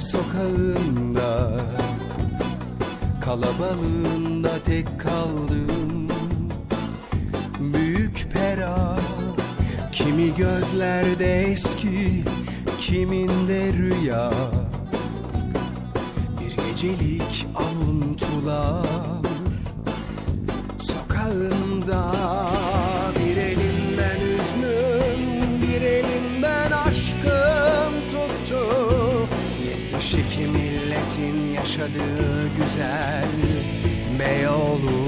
sokağında Kalabalığında tek kaldım. Büyük pera Kimi gözlerde eski Kiminde rüya. Bir gecelik avuntular Sokağında milletin yaşadığı güzel Beyoğlu.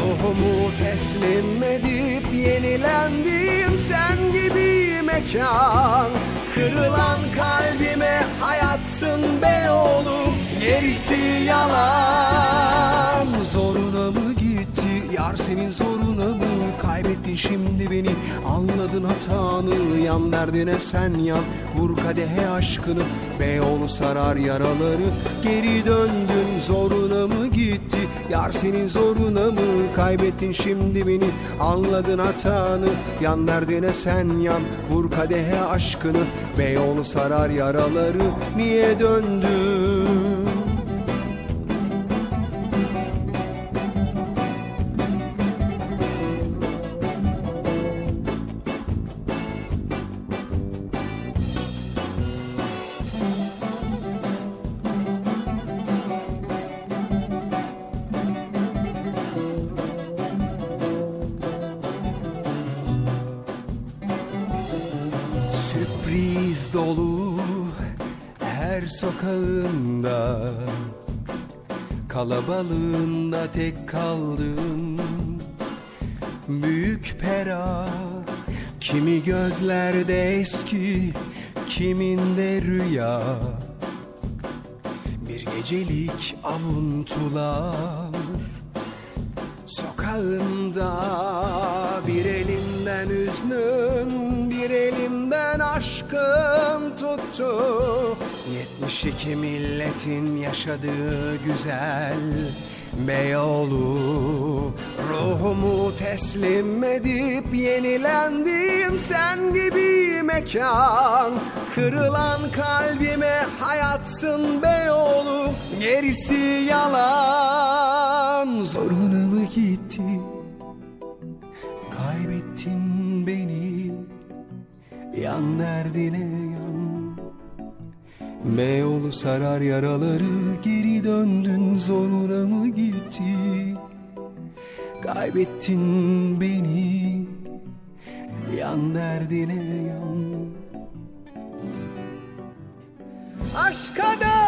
Ruhumu teslim edip yenilendim. Sen gibi mekan. Kırılan kalbime hayatsın Beyoğlu. Gerisi yalan. Zoruna mı gitti? Yar senin zoruna mı? Kaybettin şimdi beni. Anladın hatanı. Yan derdine sen yan. Vur kadehe aşkını Beyoğlu sarar yaraları. Geri döndün zoruna mı gitti? Yar senin zoruna mı? Kaybettin şimdi beni. Anladın hatanı. Yan derdine sen yan. Vur kadehe aşkını. Beyoğlu sarar yaraları. Niye döndün Sürpriz dolu her sokağında. Kalabalığında tek kaldım Büyük pera Kimi gözlerde eski Kiminde rüya. Bir gecelik avuntular. Sokağında bir Bir elimden aşkım tuttu. 72 milletin yaşadığı güzel Beyoğlu. Ruhumu teslim edip yenilendim sen gibi mekan. Kırılan kalbime hayatsın Beyoğlu. Gerisi yalan. Zoruna mı gitti Yan derdine yan. Beyoğlu sarar yaraları Geri döndün zoruna mı gitti? Kaybettin beni Yan derdine yan. Aşka da